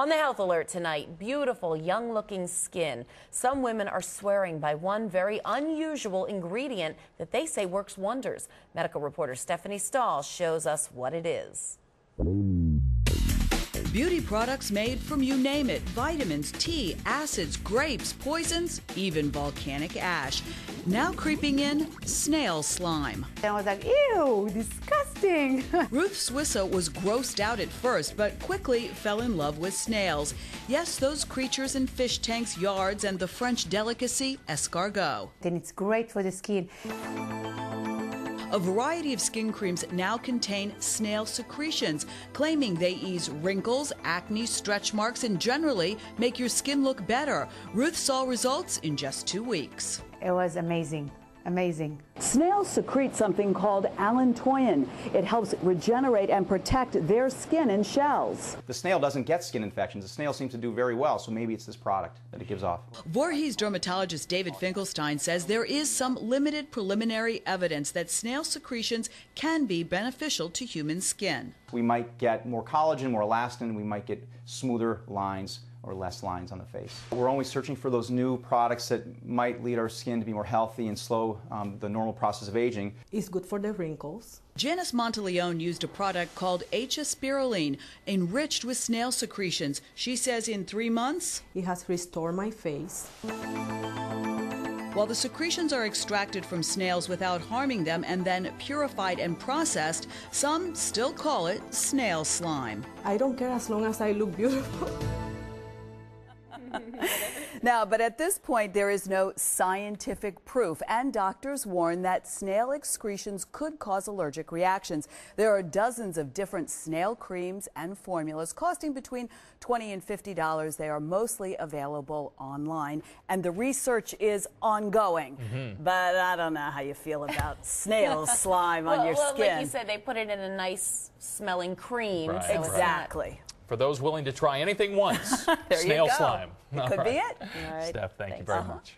On the health alert tonight, beautiful young looking skin. Some women are swearing by one very unusual ingredient that they say works wonders. Medical reporter Stephanie Stahl shows us what it is. Beauty products made from you name it vitamins, tea, acids, grapes, poisons, even volcanic ash. Now creeping in, snail slime. I was like, ew, disgusting. Ruth Swissa was grossed out at first, but quickly fell in love with snails. Yes, those creatures in fish tanks, yards, and the French delicacy, escargot. and it's great for the skin. A variety of skin creams now contain snail secretions, claiming they ease wrinkles, acne, stretch marks, and generally make your skin look better. Ruth saw results in just two weeks. It was amazing, amazing. Snails secrete something called allantoin. It helps regenerate and protect their skin and shells. The snail doesn't get skin infections. The snail seems to do very well, so maybe it's this product that it gives off. Voorhees dermatologist David Finkelstein says there is some limited preliminary evidence that snail secretions can be beneficial to human skin. We might get more collagen, more elastin, we might get smoother lines or less lines on the face. We're always searching for those new products that might lead our skin to be more healthy and slow um, the normal process of aging. It's good for the wrinkles. Janice Monteleone used a product called H. spiruline, enriched with snail secretions. She says in three months, It has restored my face. while the secretions are extracted from snails without harming them and then purified and processed, some still call it snail slime. I don't care as long as I look beautiful. Now, but at this point, there is no scientific proof, and doctors warn that snail excretions could cause allergic reactions. There are dozens of different snail creams and formulas costing between 20 and $50. They are mostly available online, and the research is ongoing. Mm-hmm. But I don't know how you feel about snail slime on well, your well, skin. like you said, they put it in a nice smelling cream. Right, so exactly. For those willing to try anything once, snail slime. It All could be it. Right. Steph, thank you very Uh-huh. much.